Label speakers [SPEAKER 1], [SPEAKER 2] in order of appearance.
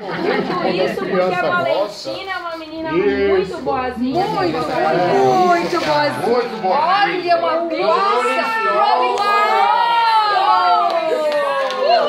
[SPEAKER 1] Tudo isso porque a Valentina é uma menina muito boazinha.
[SPEAKER 2] Muito, é. muito boazinha.
[SPEAKER 3] Muito boazinha.
[SPEAKER 2] Olha, uma.